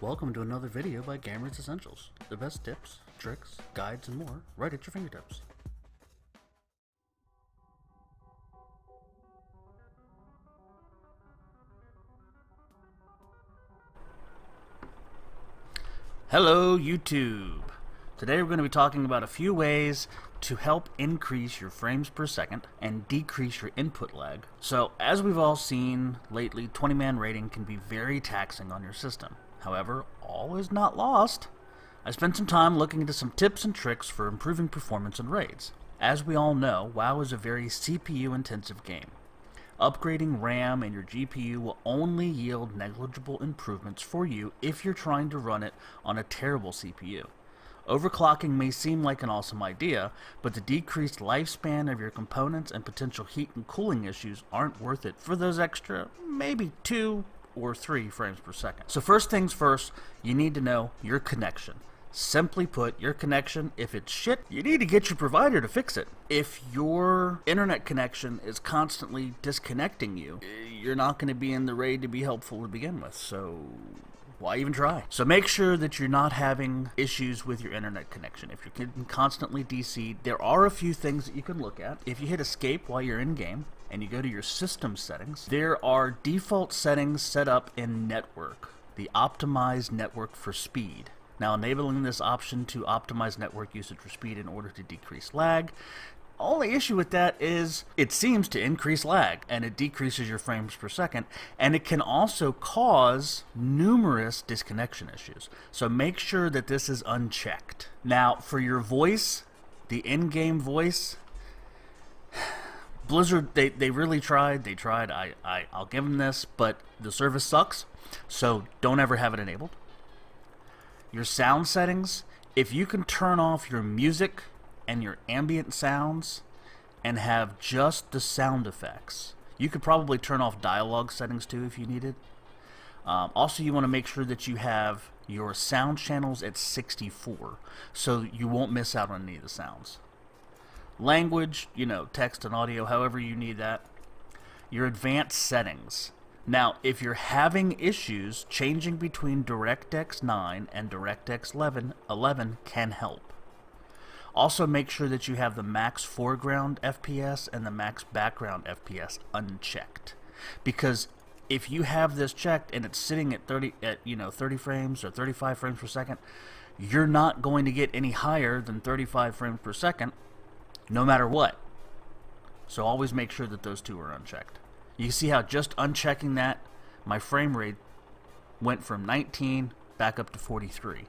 Welcome to another video by Gamers Essentials. The best tips, tricks, guides, and more right at your fingertips. Hello YouTube! Today we're going to be talking about a few ways to help increase your frames per second and decrease your input lag. So, as we've all seen lately, 20 man raiding can be very taxing on your system. However, all is not lost. I spent some time looking into some tips and tricks for improving performance in raids. As we all know, WoW is a very CPU intensive game. Upgrading RAM and your GPU will only yield negligible improvements for you if you're trying to run it on a terrible CPU. Overclocking may seem like an awesome idea, but the decreased lifespan of your components and potential heat and cooling issues aren't worth it for those extra, maybe two or three frames per second. So first things first, you need to know your connection. Simply put, your connection, if it's shit, you need to get your provider to fix it. If your internet connection is constantly disconnecting you, eh, you're not going to be in the raid to be helpful to begin with. So why even try? So make sure that you're not having issues with your internet connection. If you're getting constantly DC, there are a few things that you can look at. If you hit escape while you're in game and you go to your system settings, there are default settings set up in network, the optimized network for speed. Now enabling this option to optimize network usage for speed in order to decrease lag. Only issue with that is it seems to increase lag and it decreases your frames per second and it can also cause numerous disconnection issues. So make sure that this is unchecked. Now for your voice, the in-game voice, Blizzard, they, they really tried. They tried. I, I, I'll give them this, but the service sucks. So don't ever have it enabled your sound settings, if you can turn off your music and your ambient sounds and have just the sound effects, you could probably turn off dialogue settings too if you needed. Um, also, you want to make sure that you have your sound channels at 64 so you won't miss out on any of the sounds. Language, you know, text and audio, however you need that. Your advanced settings. Now, if you're having issues, changing between DirectX 9 and DirectX 11, 11 can help. Also make sure that you have the max foreground FPS and the max background FPS unchecked. Because if you have this checked and it's sitting at 30 at you know 30 frames or 35 frames per second, you're not going to get any higher than 35 frames per second no matter what. So always make sure that those two are unchecked. You see how just unchecking that, my frame rate went from 19 back up to 43.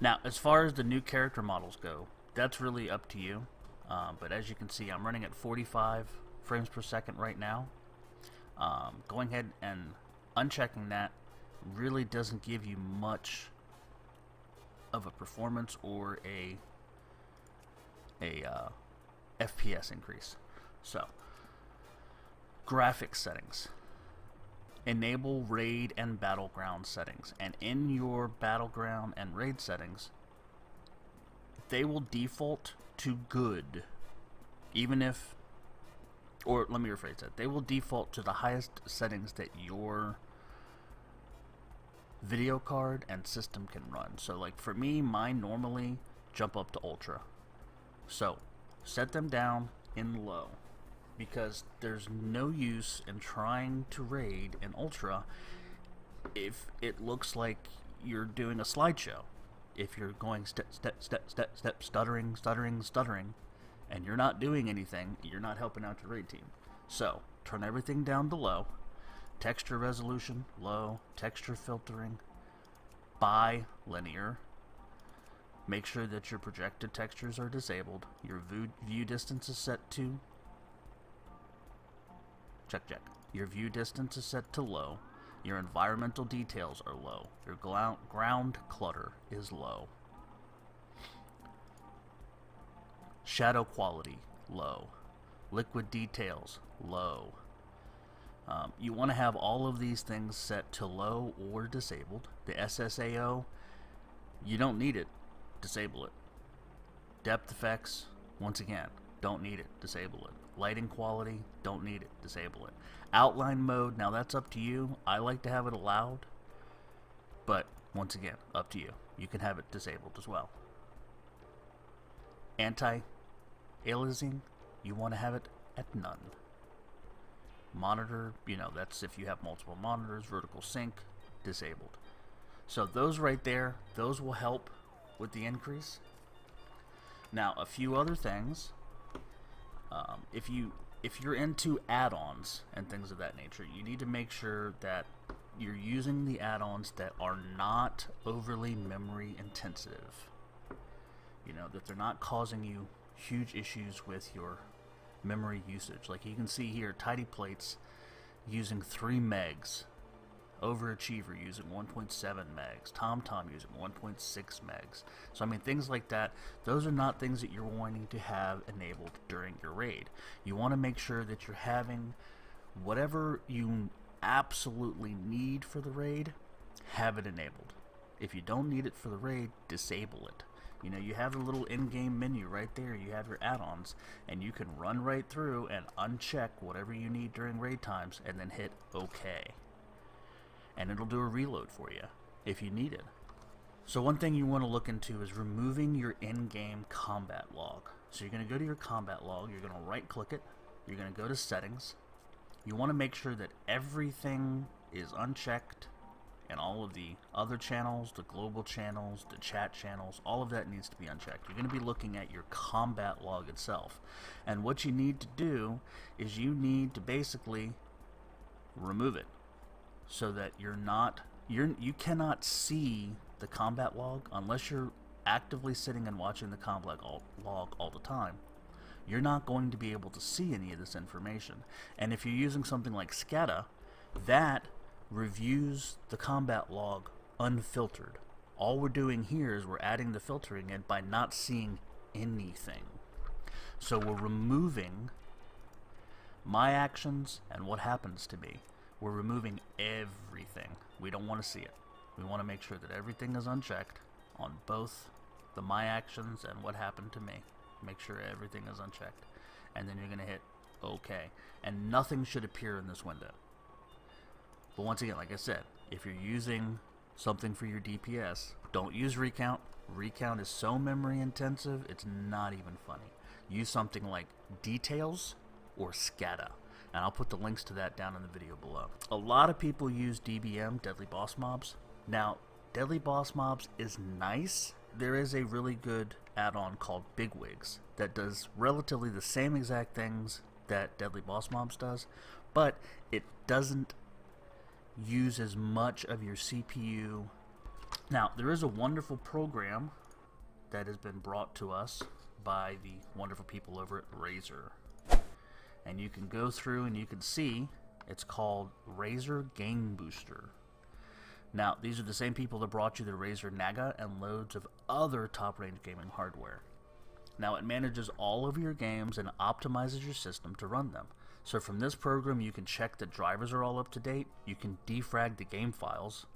Now, as far as the new character models go, that's really up to you. Um, but as you can see, I'm running at 45 frames per second right now. Um, going ahead and unchecking that really doesn't give you much of a performance or a a uh, FPS increase. So, graphics settings. Enable raid and battleground settings. And in your battleground and raid settings, they will default to good. Even if, or let me rephrase that, they will default to the highest settings that your video card and system can run. So like for me, mine normally jump up to ultra. So set them down in low because there's no use in trying to raid an Ultra if it looks like you're doing a slideshow. If you're going step, step, step, step, step, stuttering, stuttering, stuttering, and you're not doing anything, you're not helping out your raid team. So, turn everything down to low. Texture resolution, low. Texture filtering, bi-linear. Make sure that your projected textures are disabled. Your view, view distance is set to Check, check. Your view distance is set to low. Your environmental details are low. Your ground clutter is low. Shadow quality, low. Liquid details, low. Um, you want to have all of these things set to low or disabled. The SSAO, you don't need it. Disable it. Depth effects, once again, don't need it. Disable it. Lighting quality, don't need it, disable it. Outline mode, now that's up to you. I like to have it allowed, but once again, up to you. You can have it disabled as well. Anti-aliasing, you want to have it at none. Monitor, you know, that's if you have multiple monitors, vertical sync, disabled. So those right there, those will help with the increase. Now, a few other things. Um, if you if you're into add-ons and things of that nature, you need to make sure that you're using the add-ons that are not overly memory intensive. You know, that they're not causing you huge issues with your memory usage. Like you can see here, Tidy Plates using 3 megs Overachiever using 1.7 megs, TomTom using 1.6 megs. So I mean things like that, those are not things that you're wanting to have enabled during your raid. You want to make sure that you're having whatever you absolutely need for the raid, have it enabled. If you don't need it for the raid, disable it. You know, you have a little in-game menu right there. You have your add-ons, and you can run right through and uncheck whatever you need during raid times, and then hit OK and it'll do a reload for you if you need it. So one thing you want to look into is removing your in-game combat log. So you're going to go to your combat log, you're going to right click it, you're going to go to settings. You want to make sure that everything is unchecked and all of the other channels, the global channels, the chat channels, all of that needs to be unchecked. You're going to be looking at your combat log itself. And what you need to do is you need to basically remove it so that you're not you're you cannot see the combat log unless you're actively sitting and watching the combat log all the time. You're not going to be able to see any of this information. And if you're using something like Skada, that reviews the combat log unfiltered. All we're doing here is we're adding the filtering in by not seeing anything. So we're removing my actions and what happens to me. We're removing everything. We don't want to see it. We want to make sure that everything is unchecked on both the my actions and what happened to me. Make sure everything is unchecked. And then you're going to hit OK. And nothing should appear in this window. But once again, like I said, if you're using something for your DPS, don't use recount. Recount is so memory intensive, it's not even funny. Use something like details or Skada and I'll put the links to that down in the video below. A lot of people use DBM, Deadly Boss Mobs. Now, Deadly Boss Mobs is nice. There is a really good add-on called BigWigs that does relatively the same exact things that Deadly Boss Mobs does, but it doesn't use as much of your CPU. Now, there is a wonderful program that has been brought to us by the wonderful people over at Razer and you can go through and you can see it's called Razer Game Booster. Now, these are the same people that brought you the Razer Naga and loads of other top-range gaming hardware. Now, it manages all of your games and optimizes your system to run them. So from this program, you can check that drivers are all up to date, you can defrag the game files,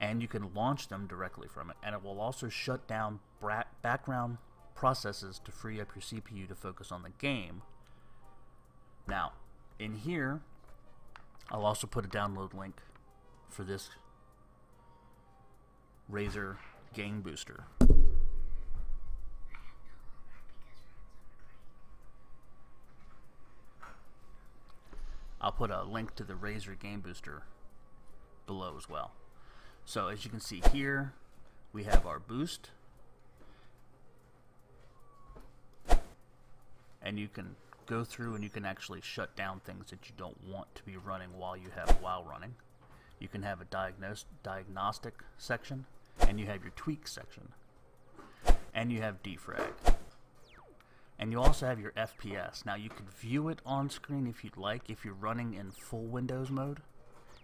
and you can launch them directly from it. And it will also shut down background processes to free up your CPU to focus on the game now, in here, I'll also put a download link for this Razer Game Booster. I'll put a link to the Razer Game Booster below as well. So as you can see here, we have our boost. And you can go through and you can actually shut down things that you don't want to be running while you have while running. You can have a diagnos diagnostic section, and you have your tweak section, and you have defrag. And you also have your FPS. Now you can view it on screen if you'd like, if you're running in full Windows mode.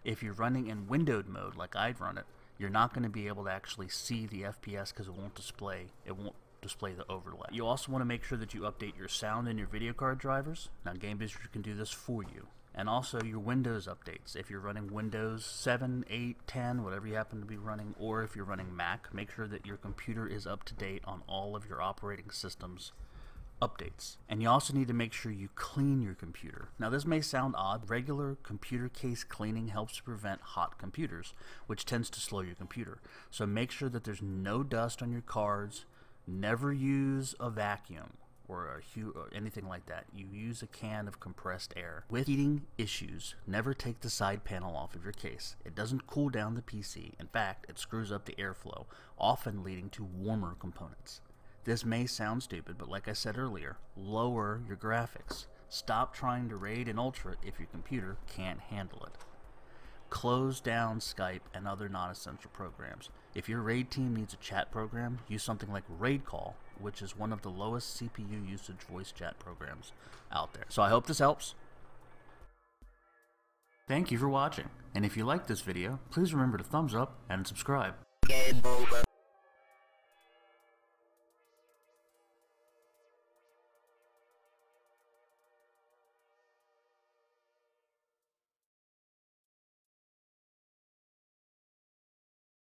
If you're running in windowed mode, like I'd run it, you're not going to be able to actually see the FPS because it won't display, it won't display the overlay. You also want to make sure that you update your sound and your video card drivers. Now Game can do this for you. And also your Windows updates. If you're running Windows 7, 8, 10, whatever you happen to be running, or if you're running Mac, make sure that your computer is up to date on all of your operating systems updates. And you also need to make sure you clean your computer. Now, this may sound odd. Regular computer case cleaning helps to prevent hot computers, which tends to slow your computer. So make sure that there's no dust on your cards. Never use a vacuum or, a or uh, anything like that. You use a can of compressed air. With heating issues, never take the side panel off of your case. It doesn't cool down the PC. In fact, it screws up the airflow, often leading to warmer components. This may sound stupid, but like I said earlier, lower your graphics. Stop trying to RAID and Ultra if your computer can't handle it. Close down Skype and other non-essential programs. If your RAID team needs a chat program, use something like RaidCall, which is one of the lowest CPU usage voice chat programs out there. So I hope this helps. Thank you for watching, and if you liked this video, please remember to thumbs up and subscribe.